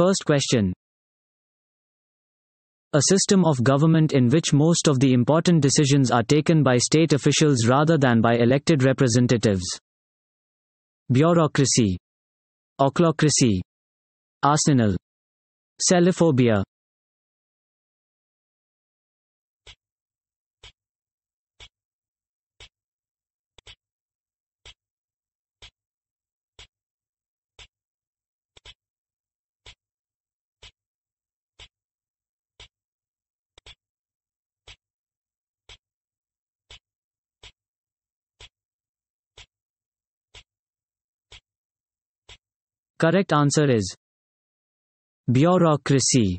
First question. A system of government in which most of the important decisions are taken by state officials rather than by elected representatives. Bureaucracy. Ochlocracy. Arsenal. Cellophobia. Correct answer is Bureaucracy.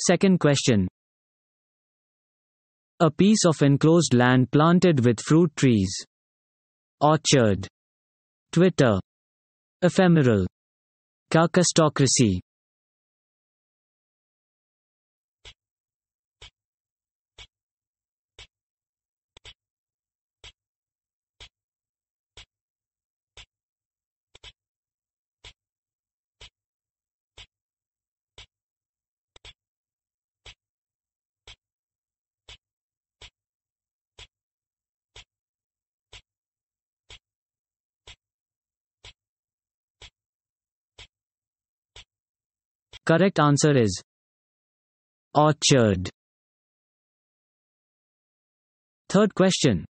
Second question. A piece of enclosed land planted with fruit trees. Orchard. Twitter. Ephemeral. Kakistocracy. Correct answer is Orchard. Third question.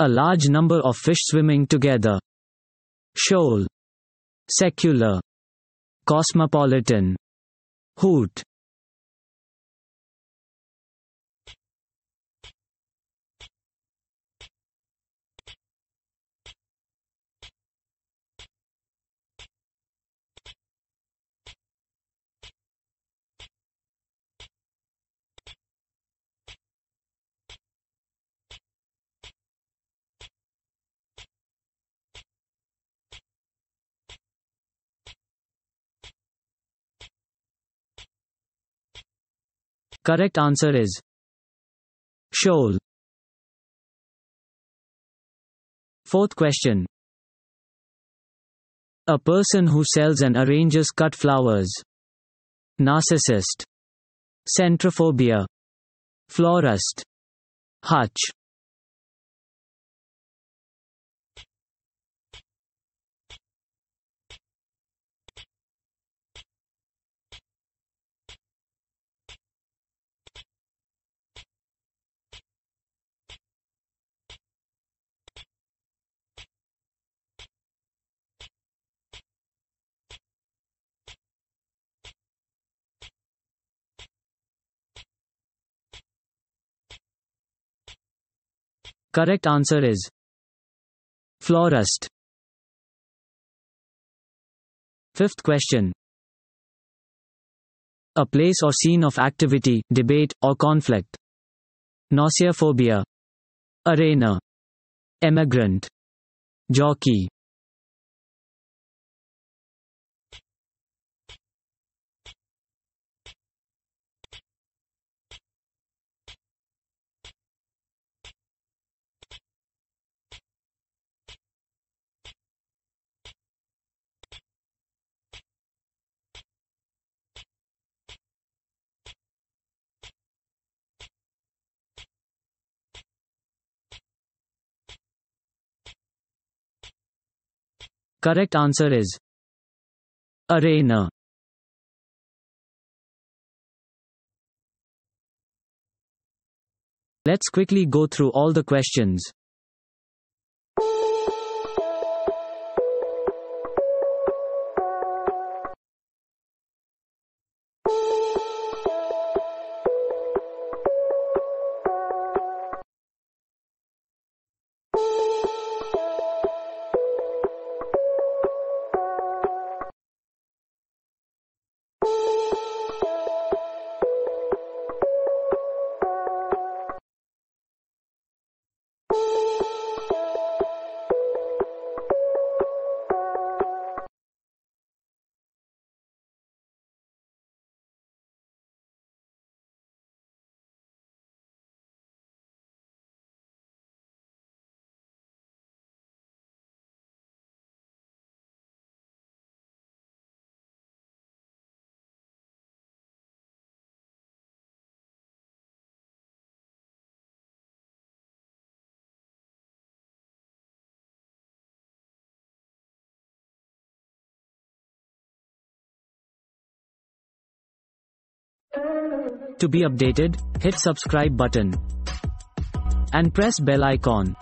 A large number of fish swimming together. Shoal. Secular. Cosmopolitan. Hoot. Correct answer is Shoal. Fourth question. A person who sells and arranges cut flowers. Narcissist. Centrophobia. Florist. Hutch. Correct answer is Florist. Fifth question. A place or scene of activity, debate, or conflict. Nauseaphobia. Arena. Emigrant. Jockey. Correct answer is Arena. Let's quickly go through all the questions. To be updated, hit subscribe button and press bell icon.